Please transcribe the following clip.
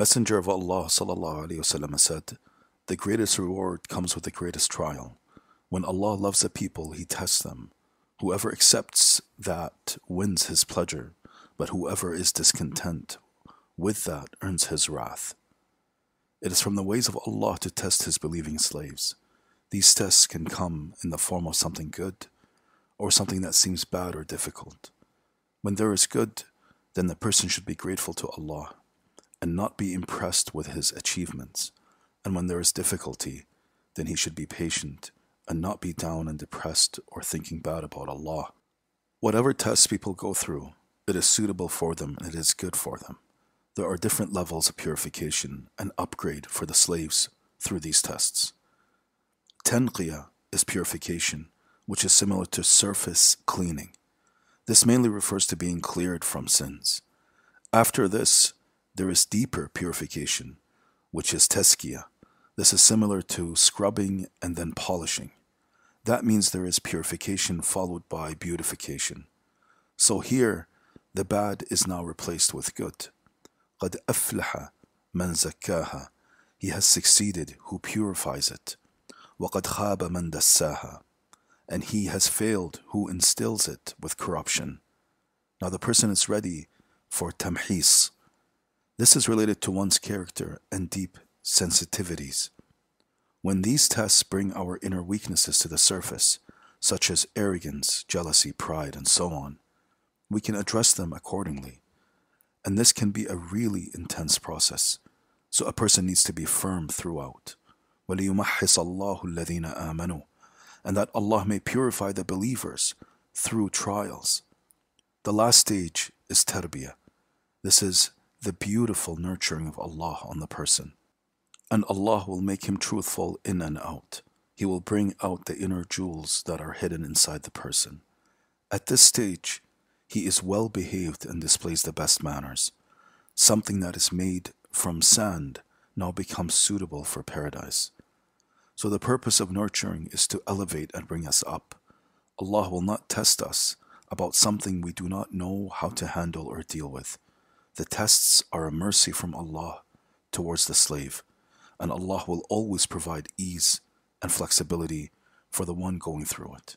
Messenger of Allah وسلم, said, The greatest reward comes with the greatest trial. When Allah loves a people, He tests them. Whoever accepts that wins His pleasure, but whoever is discontent with that earns His wrath. It is from the ways of Allah to test His believing slaves. These tests can come in the form of something good or something that seems bad or difficult. When there is good, then the person should be grateful to Allah and not be impressed with his achievements. And when there is difficulty, then he should be patient and not be down and depressed or thinking bad about Allah. Whatever tests people go through, it is suitable for them and it is good for them. There are different levels of purification and upgrade for the slaves through these tests. Tanqiyah is purification, which is similar to surface cleaning. This mainly refers to being cleared from sins. After this, there is deeper purification, which is tazkiyah. This is similar to scrubbing and then polishing. That means there is purification followed by beautification. So here, the bad is now replaced with good. قد أفلح من زكاها. He has succeeded who purifies it. وقد خاب من دساها. And he has failed who instills it with corruption. Now the person is ready for tamhis, this is related to one's character and deep sensitivities. When these tests bring our inner weaknesses to the surface, such as arrogance, jealousy, pride, and so on, we can address them accordingly. And this can be a really intense process, so a person needs to be firm throughout. وَلِيُمَحِّصَ اللَّهُ الَّذِينَ آمَنُوا And that Allah may purify the believers through trials. The last stage is tarbiyah. This is the beautiful nurturing of Allah on the person. And Allah will make him truthful in and out. He will bring out the inner jewels that are hidden inside the person. At this stage, he is well behaved and displays the best manners. Something that is made from sand now becomes suitable for paradise. So the purpose of nurturing is to elevate and bring us up. Allah will not test us about something we do not know how to handle or deal with. The tests are a mercy from Allah towards the slave, and Allah will always provide ease and flexibility for the one going through it.